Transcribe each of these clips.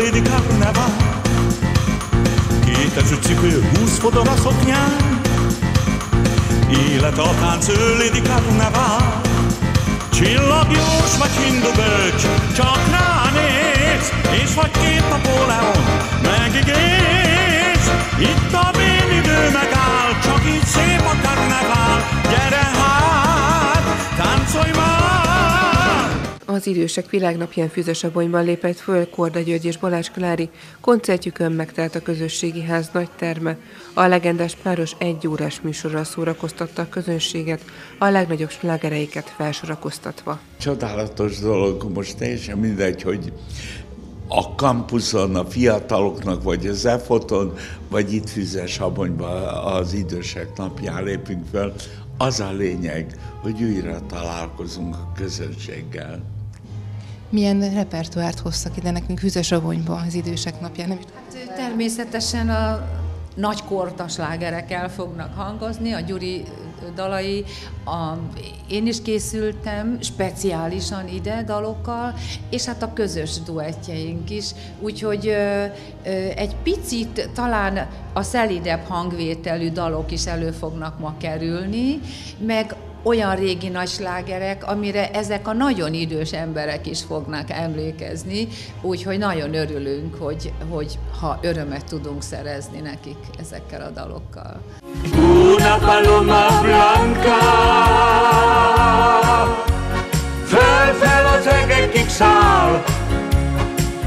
elő Lady Carnival. Kétesű cipő, húsz fodor a szoknyán, élet a tánc, ő Lady Carnival. Csillagjós vagy hindu bölcs, csak ránéz, és vagy két Napóleon, megigéz. Itt a bén idő megáll, Az idősek világnapján Füzesabonyban lépett föl Korda György és Balázs Klári, koncertjükön megtelt a közösségi ház nagy terme. A legendás páros egy órás műsorral szórakoztatta a közönséget, a legnagyobb slágereiket felsorakoztatva. Csodálatos dolog, most teljesen mindegy, hogy a kampuszon, a fiataloknak, vagy az EFOTon, vagy itt Füzesabonyban az idősek napján lépünk föl. Az a lényeg, hogy újra találkozunk a közönséggel. Milyen repertoárt hoztak ide nekünk Füzesabonyba az idősek napján? Hát, természetesen a nagy kortaslágerek el fognak hangozni, a Gyuri dalai, a, én is készültem speciálisan ide dalokkal, és hát a közös duettjeink is, úgyhogy ö, ö, egy picit talán a szelidebb hangvételű dalok is elő fognak ma kerülni, meg olyan régi nagy amire ezek a nagyon idős emberek is fognak emlékezni, úgyhogy nagyon örülünk, hogy, hogy ha örömet tudunk szerezni nekik ezekkel a dalokkal. Una paloma blanca Föl, fel az egekig száll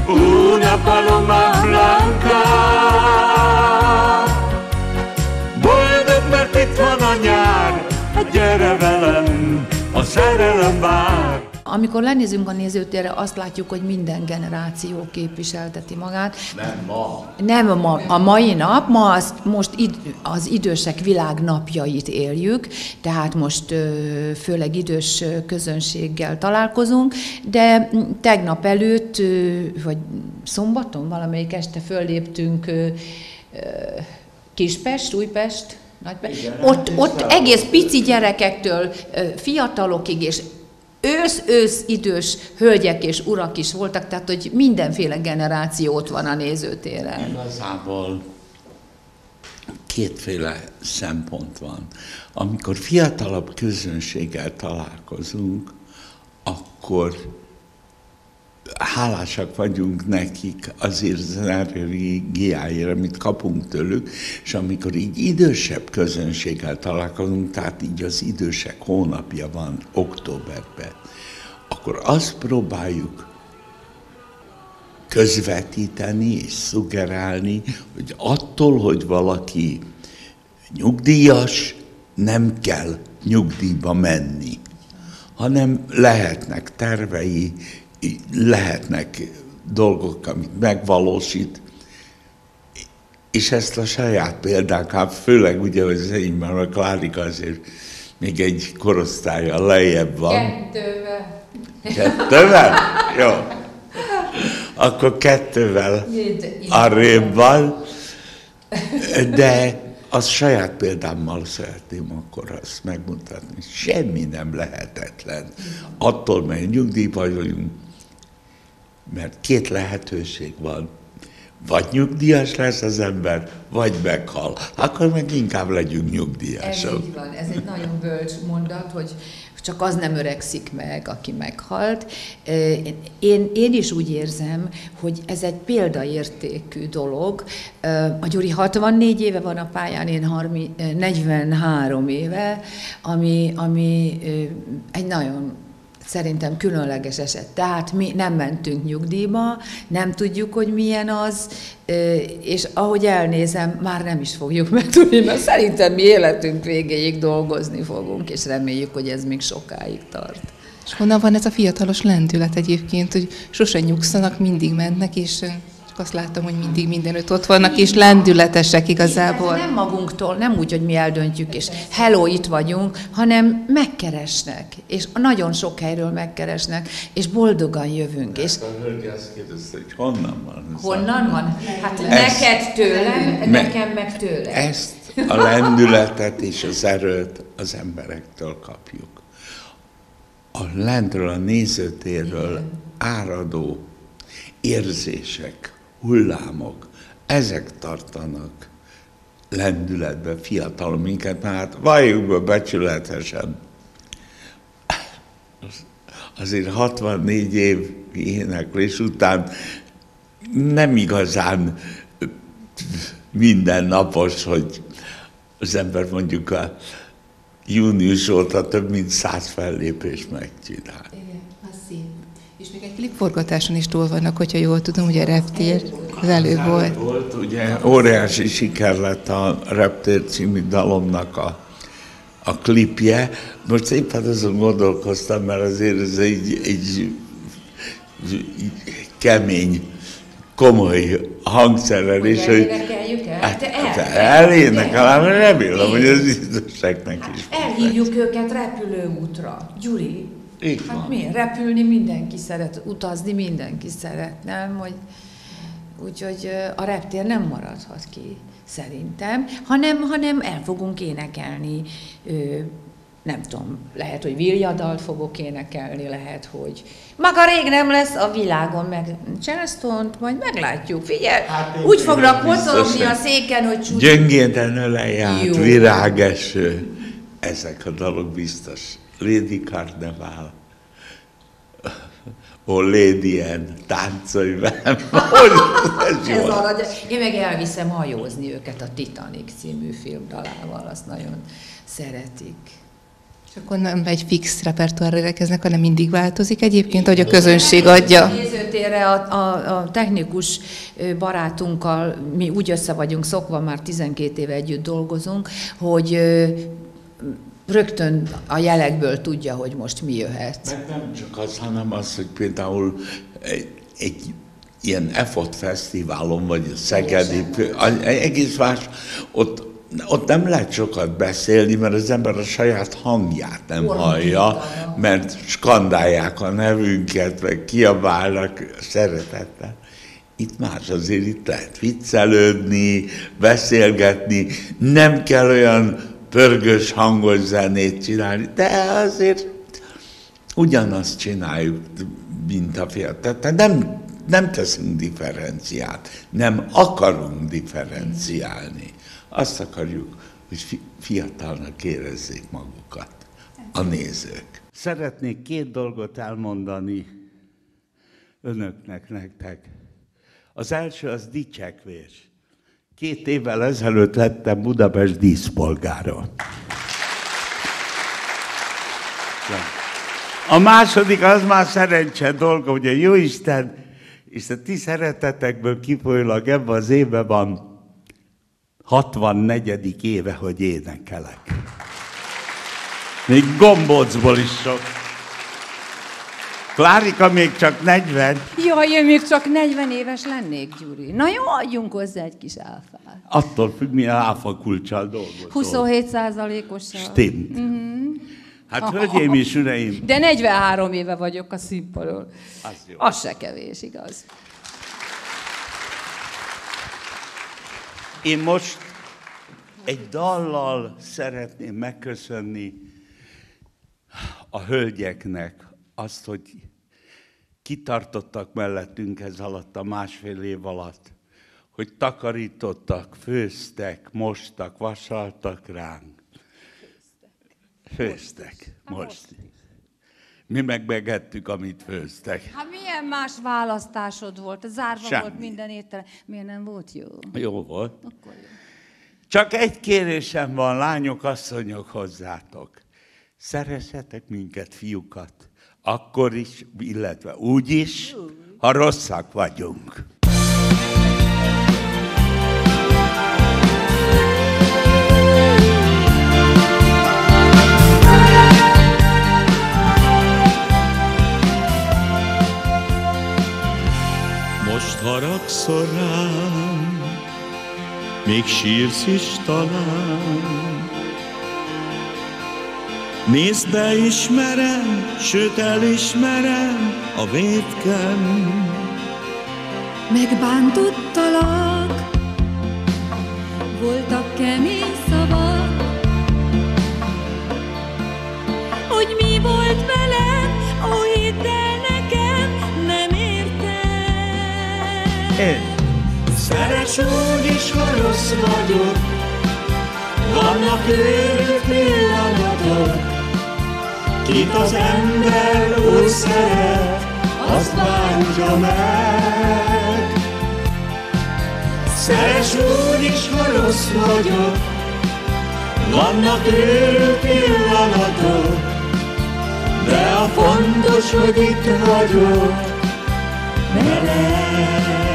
Una paloma vár Amikor lenézünk a nézőtérre, azt látjuk, hogy minden generáció képviselteti magát. Nem ma. Nem ma, a mai nap, ma az, most id, az idősek világnapjait éljük, tehát most ö, főleg idős közönséggel találkozunk, de tegnap előtt, ö, vagy szombaton valamelyik este fölléptünk ö, ö, Kispest, Újpest, Nagypest. Ott, ott egész pici gyerekektől fiatalokig és ősz-ősz idős hölgyek és urak is voltak, tehát hogy mindenféle generáció ott van a nézőtéren. Igazából kétféle szempont van. Amikor fiatalabb közönséggel találkozunk, akkor hálásak vagyunk nekik azért az energiáért, amit kapunk tőlük, és amikor így idősebb közönséggel találkozunk, tehát így az idősek hónapja van októberben, akkor azt próbáljuk közvetíteni és szugerálni, hogy attól, hogy valaki nyugdíjas, nem kell nyugdíjba menni, hanem lehetnek tervei, lehetnek dolgok, amit megvalósít, és ezt a saját példánk, főleg ugye az enyémben a Klárika azért még egy korosztálya lejjebb van. Kettővel. Kettővel? Jó. Akkor kettővel arrébb van, de az saját példámmal szeretném akkor azt megmutatni. Semmi nem lehetetlen. Attól, mert nyugdíjban vagyunk, mert két lehetőség van. Vagy nyugdíjas lesz az ember, vagy meghal. Akkor meg inkább legyünk Ez nyugdíjasok. így van, ez egy nagyon bölcs mondat, hogy csak az nem öregszik meg, aki meghalt. Én, én is úgy érzem, hogy ez egy példaértékű dolog. A Gyuri 64 éve van a pályán, én 30, 43 éve, ami, ami egy nagyon szerintem különleges eset. Tehát mi nem mentünk nyugdíjba, nem tudjuk, hogy milyen az, és ahogy elnézem, már nem is fogjuk megtudni, mert szerintem mi életünk végéig dolgozni fogunk, és reméljük, hogy ez még sokáig tart. És honnan van ez a fiatalos lendület egyébként, hogy sose nyugszanak, mindig mennek, és azt látom, hogy mindig mindenütt ott vannak, és lendületesek igazából. Ez nem magunktól, nem úgy, hogy mi eldöntjük, és hello, itt vagyunk, hanem megkeresnek, és nagyon sok helyről megkeresnek, és boldogan jövünk, és A hölgy azt kérdezte, hogy honnan van honnan van? Hát Ez- neked tőlem, Me- nekem meg tőle. Ezt a lendületet és az erőt az emberektől kapjuk. a lentről, a nézőtérről áradó érzések, hullámok, ezek tartanak lendületbe fiatal minket, mert hát valljuk be becsületesen. Azért 64 év éneklés után nem igazán mindennapos, hogy az ember mondjuk a június óta több mint száz fellépést megcsinál. Az szép. És még egy klipforgatáson is túl vannak, hogyha jól tudom, ugye a reptér az előbb volt. Volt, ugye óriási siker lett a Reptér című dalomnak a, a klipje. Most éppen azon gondolkoztam, mert azért ez egy, egy, egy kemény, komoly hangszerelés, hogy Énekeljük el? Hát, De hát elénekelem, remélem, hogy az időseknek is. Elhívjuk őket repülőútra. Gyuri, Így hát van. miért? Repülni mindenki szeret, utazni mindenki szeret, nem? Hogy, úgyhogy a reptér nem maradhat ki, szerintem, hanem, hanem el fogunk énekelni, ö, nem tudom, lehet, hogy Viljadalt fogok énekelni, lehet, hogy maga rég nem lesz a világon, meg Charleston-t, majd meglátjuk, figyelj, Hát úgy fognak mozogni a széken, hogy csúcs Gyöngéden ölejárt, Jó. virágeső, ezek a dalok biztos. Lady Carnival, Oh Lady Anne, táncolj velem, hogy ez Ez arany. Én meg elviszem hajózni őket a Titanic című film dalával, azt nagyon szeretik. És akkor nem egy fix repertoárra rendelkeznek, hanem mindig változik egyébként, ahogy a közönség adja. Nézőtérre a, a, a technikus barátunkkal mi úgy össze vagyunk szokva, már 12 éve együtt dolgozunk, hogy rögtön a jelekből tudja, hogy most mi jöhet. Meg nem csak az, hanem az, hogy például egy, egy ilyen EFOT fesztiválon, vagy a Szegedi, egész más, ott, ott nem lehet sokat beszélni, mert az ember a saját hangját nem hallja, mert skandálják a nevünket, meg kiabálnak szeretettel. Itt más, azért itt lehet viccelődni, beszélgetni, nem kell olyan pörgős hangos zenét csinálni, de azért ugyanazt csináljuk, mint a fiatal. Tehát nem, nem teszünk differenciát, nem akarunk differenciálni. Azt akarjuk, hogy fi- fiatalnak érezzék magukat a nézők. Szeretnék két dolgot elmondani önöknek, nektek. Az első az dicsekvés. Két évvel ezelőtt lettem Budapest díszpolgára. A második az már szerencse dolga, hogy a Jóisten és a ti szeretetekből kifolyólag ebben az évben van 64. éve, hogy énekelek. Még gombócból is sok. Klárika még csak 40, Jaj, én még csak 40 éves lennék, Gyuri. Na jó, adjunk hozzá egy kis áfát. attól függ, milyen áfa kulcsal dolgozol. 27 százalékosan. Stimmt. Hát, hölgyeim és uraim, De 43 éve vagyok a színpadon. Az jó. Az se kevés, igaz? Én most egy dallal szeretném megköszönni a hölgyeknek azt, hogy kitartottak mellettünk ez alatt a másfél év alatt, hogy takarítottak, főztek, mostak, vasaltak ránk. Főztek, most. Mi meg megettük, amit főztek. Hát milyen más választásod volt? Zárva Semmi. volt minden étel. Miért nem volt jó? Jó volt. Akkor jó. Csak egy kérésem van, lányok, asszonyok hozzátok. Szeressetek minket, fiúkat. Akkor is, illetve úgy is, ha rosszak vagyunk. Most haragszol rám, még sírsz is talán. Nézd, de ismerem, sőt elismerem a védkem. Megbántottalak, voltak kemény szavak, hogy mi volt velem, ó, hidd el nekem, nem értem. Én. Szeres úgy is, ha rossz vagyok, vannak őrült kit az ember úgy szeret, azt bántja meg. Szeres úgy is, ha rossz vagyok, vannak őrült pillanatok, de a fontos, hogy itt vagyok veled.